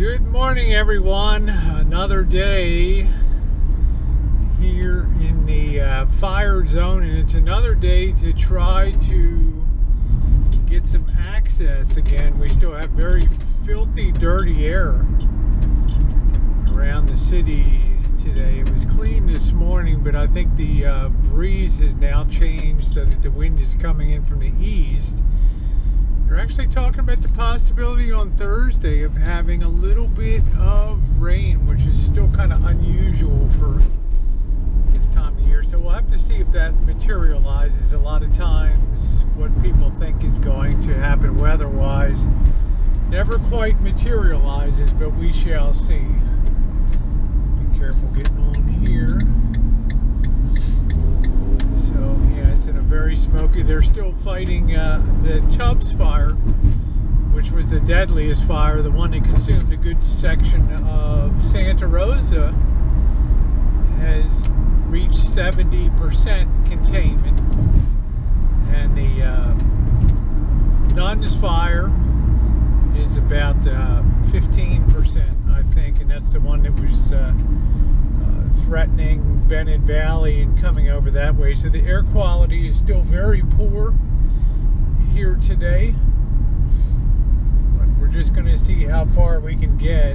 Good morning, everyone. Another day here in the uh, fire zone, and it's another day to try to get some access again. We still have very filthy, dirty air around the city today. It was clean this morning, but I think the uh, breeze has now changed so that the wind is coming in from the east. They're actually talking about the possibility on Thursday of having a little bit of rain, which is still kind of unusual for this time of year. So we'll have to see if that materializes. A lot of times, what people think is going to happen weather-wise never quite materializes, but we shall see. Be careful getting on here. So yeah, it's in a very smoky. They're still fighting uh, the Tubbs fire, which was the deadliest fire, the one that consumed a good section of Santa Rosa, has reached 70% containment, and the uh, Nuns fire is about uh, 15%, I think, and that's the one that was. Threatening Bennett Valley and coming over that way. So the air quality is still very poor here today. But we're just going to see how far we can get.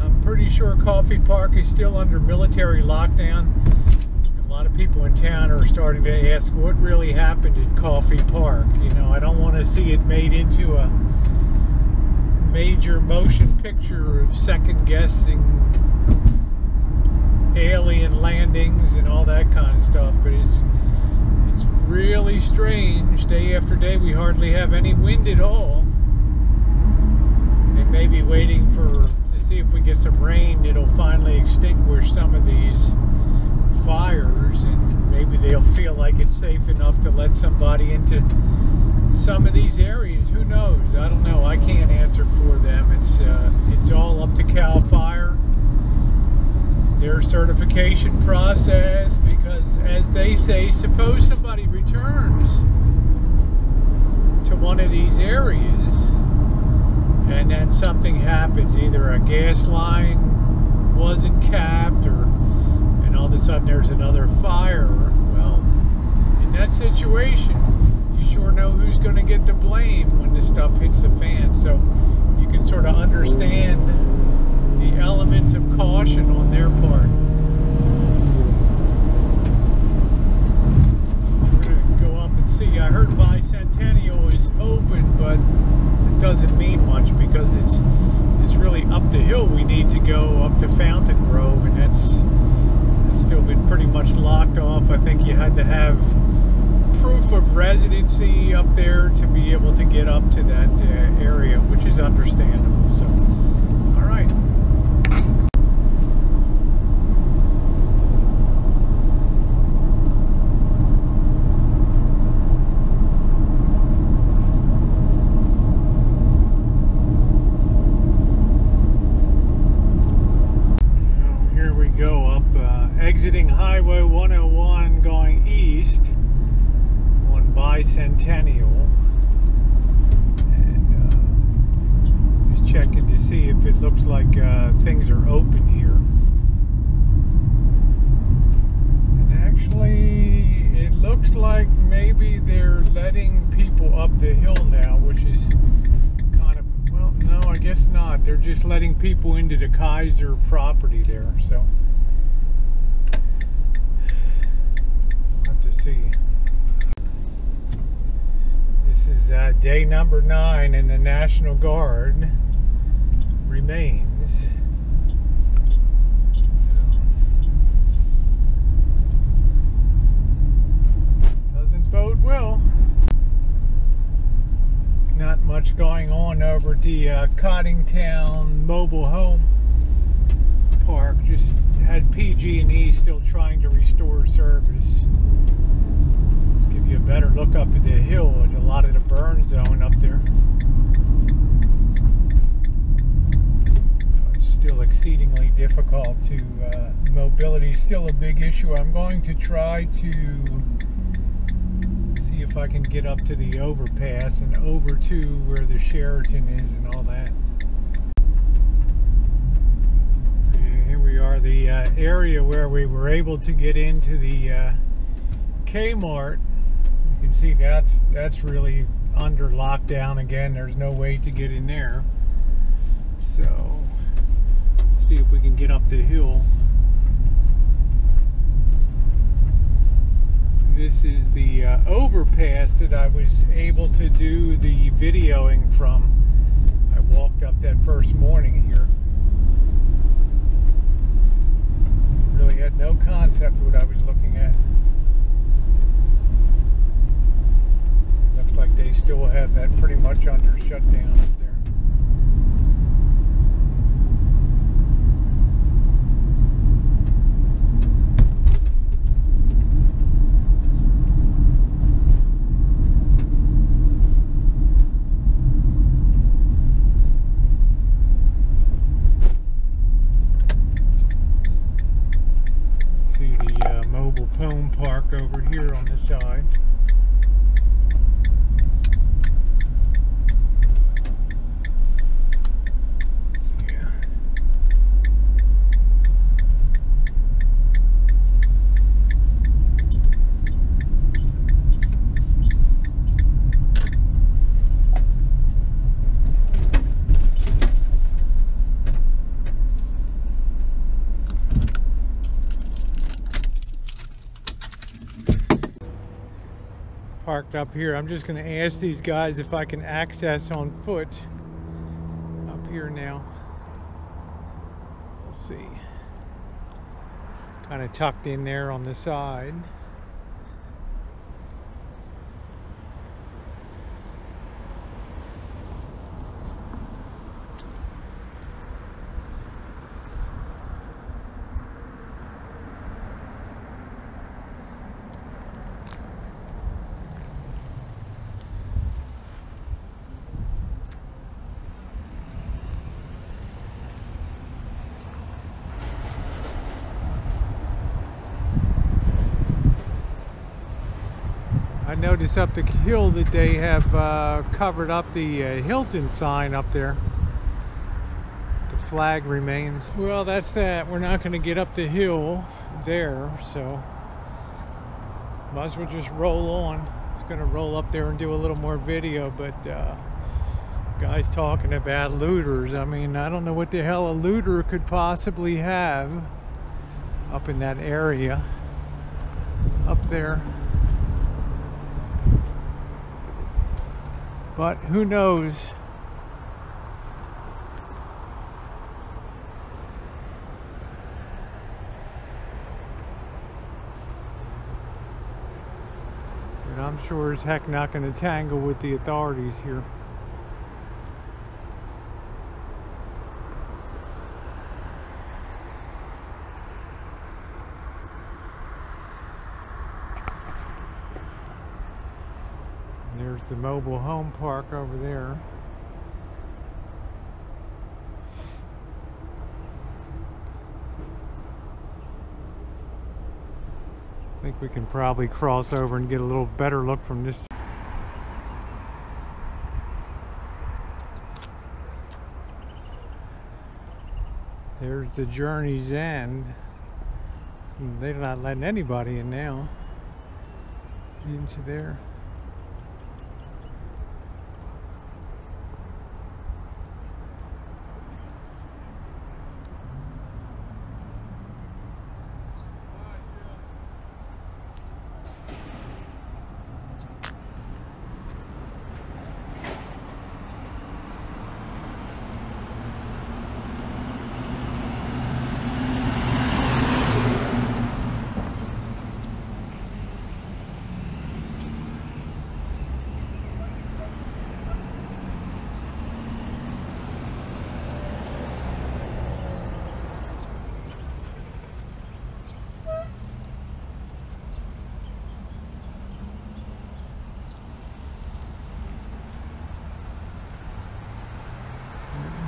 I'm pretty sure Coffey Park is still under military lockdown. A lot of people in town are starting to ask what really happened at Coffey Park. You know, I don't want to see it made into a major motion picture of second guessing alien landings and all that kind of stuff. But it's it's really strange. Day after day, we hardly have any wind at all. They may be waiting for to see if we get some rain. It'll finally extinguish some of these fires, and maybe they'll feel like it's safe enough to let somebody into some of these areas. Who knows? I don't know. I can't answer for them. It's uh, it's all up to Cal Fire their certification process because as they say suppose somebody returns to one of these areas and then something happens either a gas line wasn't capped or and all of a sudden there's another fire. Well in that situation you sure know who's going to get the blame when the stuff hits the fan. So you can sort of understand the elements of caution on their part. So we're going to go up and see. I heard Bicentennial is open, but it doesn't mean much because it's it's really up the hill we need to go up to Fountain Grove, and that's, that's still been pretty much locked off. I think you had to have proof of residency up there to be able to get up to that uh, area, which is understandable. So, all right. Here we go up uh, exiting Highway 101 going east on Bicentennial. And uh, just checking to see if it looks like uh, things are open here. And actually, it looks like maybe they're letting people up the hill now, which is kind of, well, no, I guess not. They're just letting people into the Kaiser property there, so. Have to see. This is uh, day number nine, and the National Guard remains. Doesn't bode well. Much going on over at the uh, Coddingtown Mobile Home Park. Just had PG&E still trying to restore service. Let's give you a better look up at the hill at a lot of the burn zone up there. It's still exceedingly difficult to, uh, mobility is still a big issue. I'm going to try to see if I can get up to the overpass and over to where the Sheraton is and all that. And here we are, the uh, area where we were able to get into the uh, Kmart. You can see that's that's really under lockdown again. There's no way to get in there. So, see if we can get up the hill. This is the uh, overpass that I was able to do the videoing from. I walked up that first morning here. Really had no concept what I was looking at. Looks like they still have that pretty much under shutdown up there. See the uh, mobile home park over here parked up here. I'm just going to ask these guys if I can access on foot up here now. We'll see. Kind of tucked in there on the side. I noticed up the hill that they have uh, covered up the uh, Hilton sign up there. The flag remains. Well, that's that. We're not going to get up the hill there, so might as well just roll on. It's going to roll up there and do a little more video, but uh, guys talking about looters. I mean, I don't know what the hell a looter could possibly have up in that area up there. But who knows? But I'm sure as heck not going to tangle with the authorities here. There's the mobile home park over there. I think we can probably cross over and get a little better look from this. There's the journey's end. They're not letting anybody in now. Into there.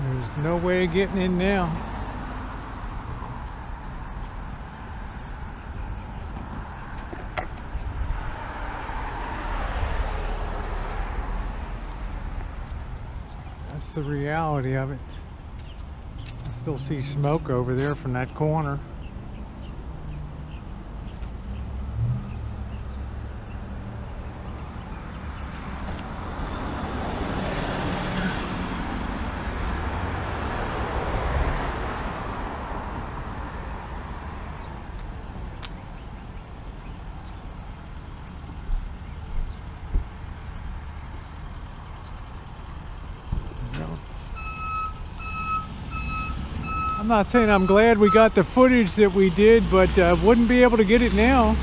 There's no way of getting in now. That's the reality of it. I still see smoke over there from that corner. I'm not saying I'm glad we got the footage that we did, but uh, wouldn't be able to get it now.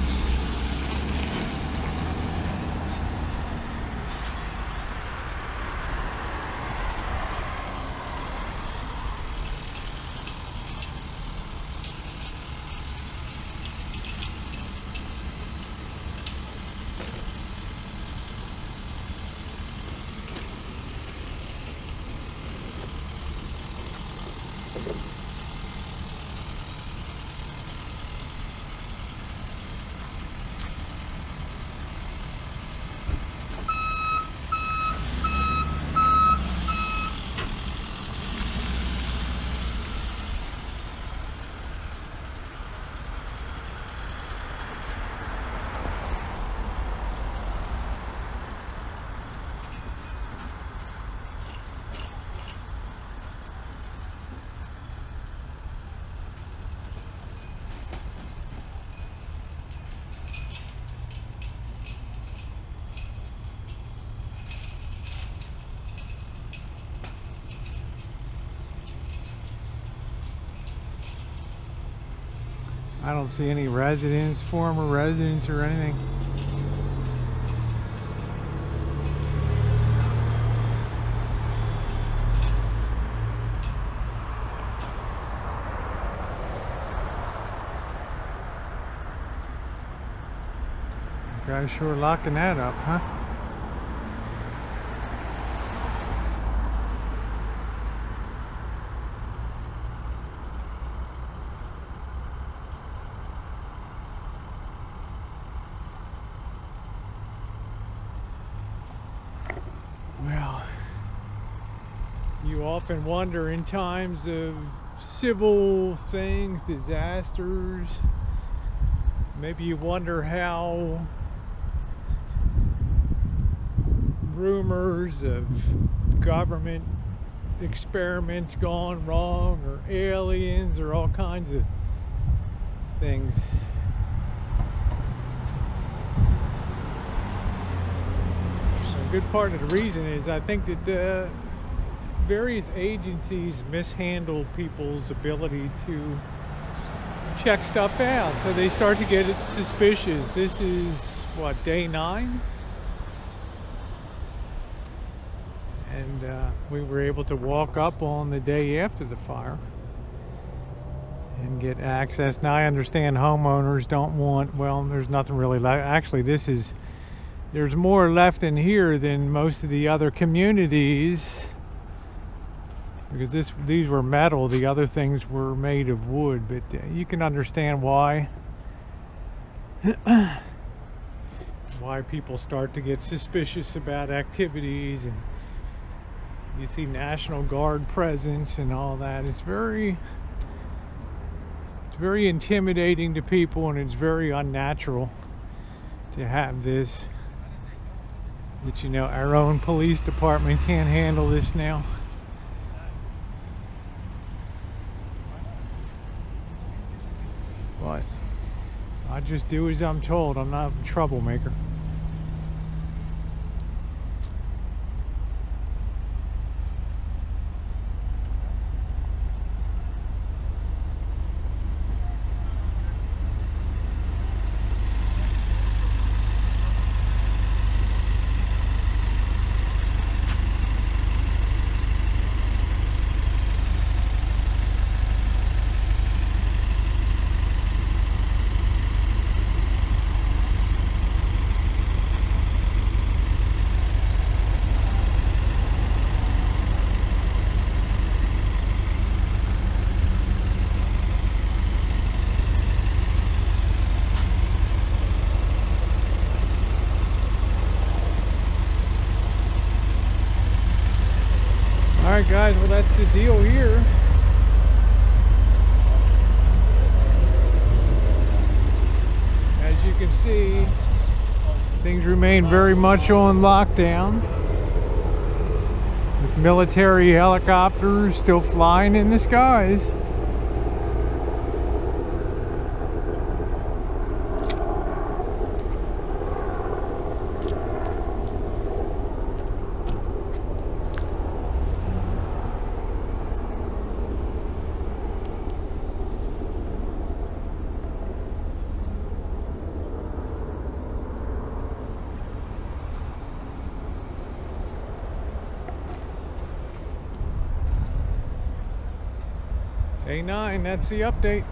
I don't see any residents, former residents or anything. Guys sure locking that up, huh? Often wonder in times of civil things, disasters, maybe you wonder how rumors of government experiments gone wrong or aliens or all kinds of things. A good part of the reason is I think that uh, various agencies mishandle people's ability to check stuff out. So they start to get suspicious. This is what, day nine? And uh, we were able to walk up on the day after the fire and get access. Now I understand homeowners don't want, well, there's nothing really left. Actually, this is, there's more left in here than most of the other communities because this these were metal the other things were made of wood but uh, you can understand why. Why people start to get suspicious about activities and you see national guard presence and all that. It's very it's very intimidating to people and it's very unnatural to have this. That you know our own police department can't handle this now But I just do as I'm told. I'm not a troublemaker. All right, guys. Well, that's the deal here. As you can see, things remain very much on lockdown. With military helicopters still flying in the skies. Day 9, that's the update.